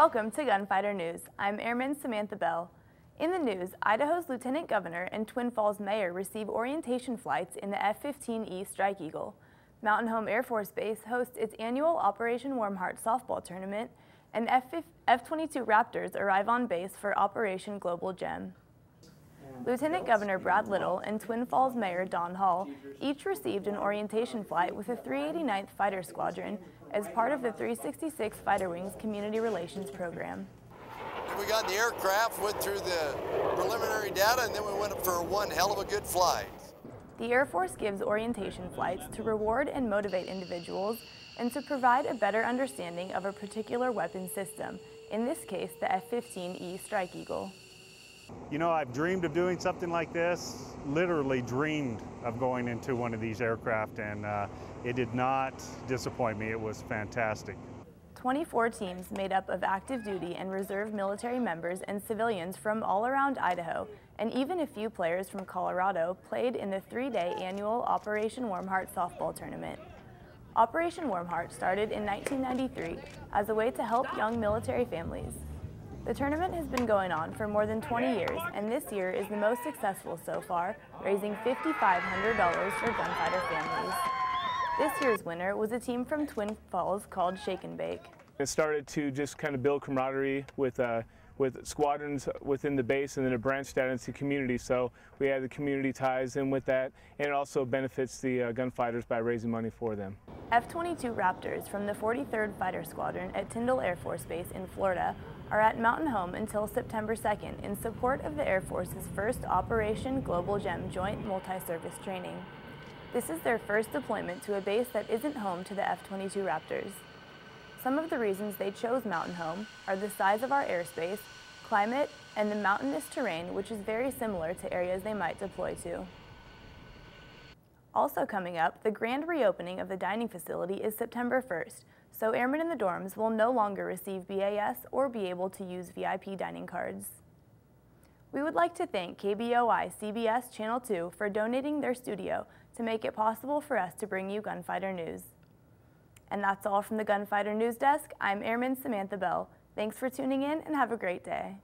Welcome to Gunfighter News. I'm Airman Samantha Bell. In the news, Idaho's Lieutenant Governor and Twin Falls Mayor receive orientation flights in the F-15E Strike Eagle. Mountain Home Air Force Base hosts its annual Operation Warm Heart softball tournament, and F-22 Raptors arrive on base for Operation Global Gem. Lieutenant Governor Brad Little and Twin Falls Mayor Don Hall each received an orientation flight with the 389th Fighter Squadron as part of the 366 Fighter Wings Community Relations Program. We got in the aircraft, went through the preliminary data, and then we went for one hell of a good flight. The Air Force gives orientation flights to reward and motivate individuals and to provide a better understanding of a particular weapon system, in this case the F-15E Strike Eagle. You know, I've dreamed of doing something like this, literally dreamed of going into one of these aircraft, and uh, it did not disappoint me. It was fantastic. 24 teams made up of active duty and reserve military members and civilians from all around Idaho, and even a few players from Colorado played in the three-day annual Operation Warm Heart softball tournament. Operation Warm Heart started in 1993 as a way to help young military families. The tournament has been going on for more than 20 years, and this year is the most successful so far, raising $5,500 for gunfighter families. This year's winner was a team from Twin Falls called Shake and Bake. It started to just kind of build camaraderie with uh, with squadrons within the base and then it branched out into community. So we had the community ties in with that and it also benefits the uh, gunfighters by raising money for them. F-22 Raptors from the 43rd Fighter Squadron at Tyndall Air Force Base in Florida are at Mountain Home until September 2nd in support of the Air Force's first Operation Global GEM Joint Multi-Service Training. This is their first deployment to a base that isn't home to the F-22 Raptors. Some of the reasons they chose Mountain Home are the size of our airspace, climate, and the mountainous terrain which is very similar to areas they might deploy to. Also coming up, the grand reopening of the dining facility is September 1st, so airmen in the dorms will no longer receive BAS or be able to use VIP dining cards. We would like to thank KBOI CBS Channel 2 for donating their studio to make it possible for us to bring you Gunfighter News. And that's all from the Gunfighter News Desk. I'm Airman Samantha Bell. Thanks for tuning in and have a great day.